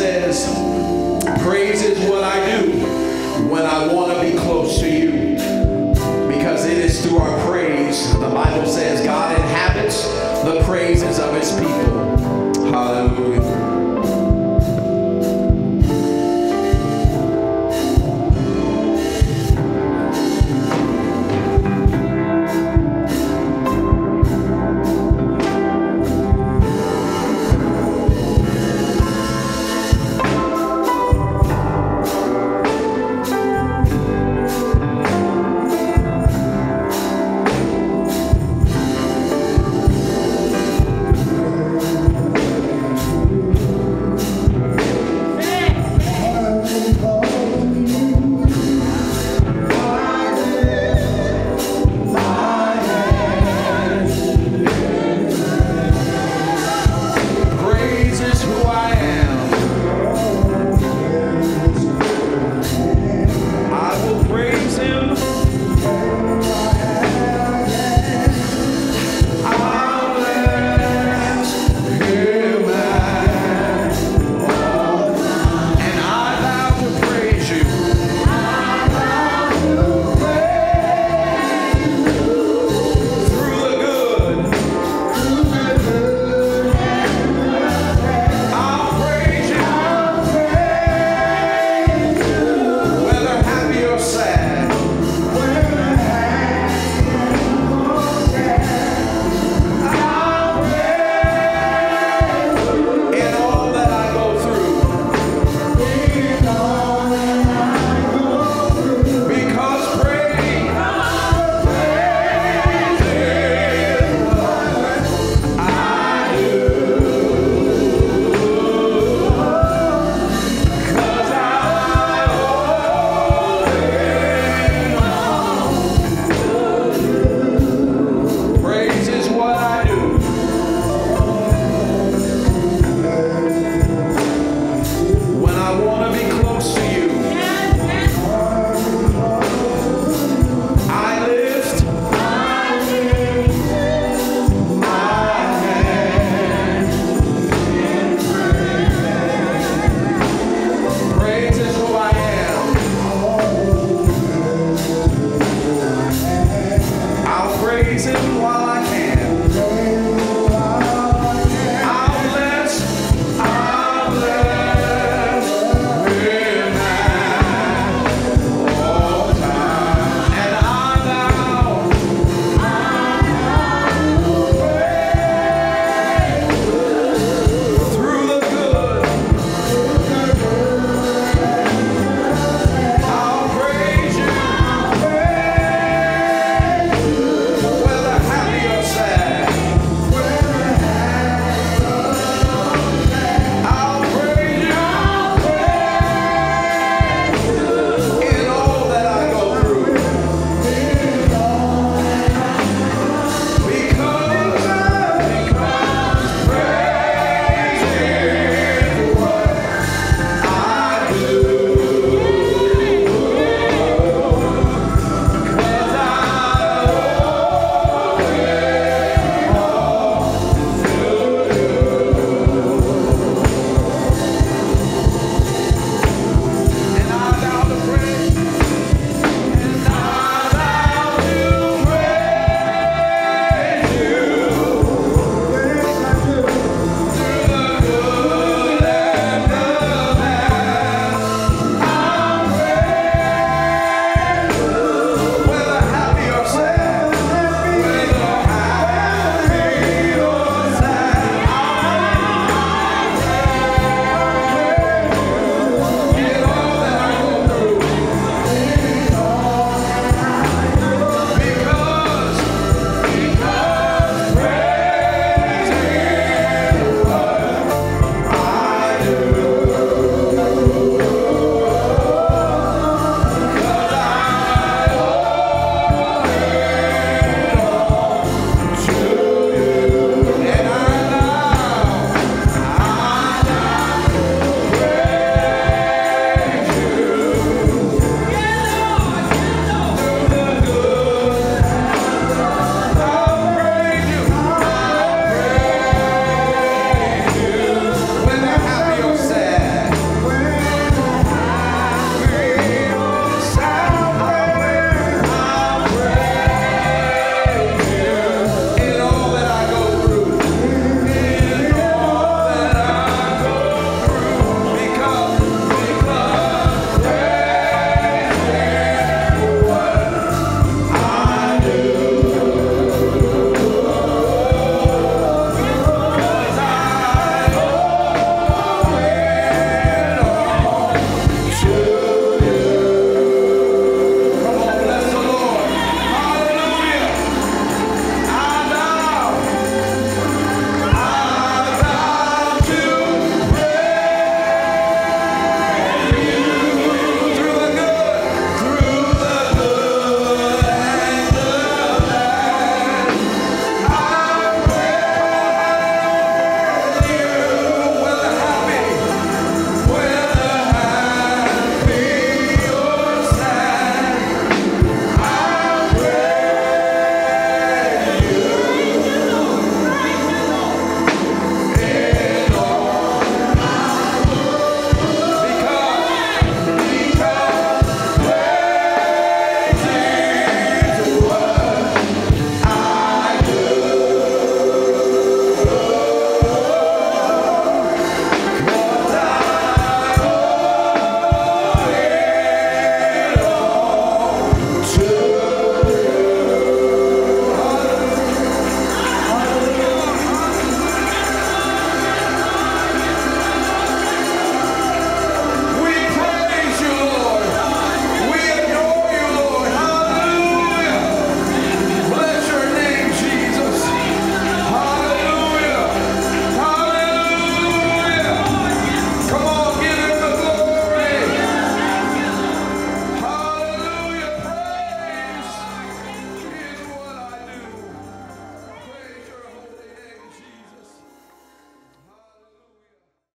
says, Praise is what I do when I want to be close to you. Because it is through our praise, the Bible says, God inhabits the praises of his people. Hallelujah.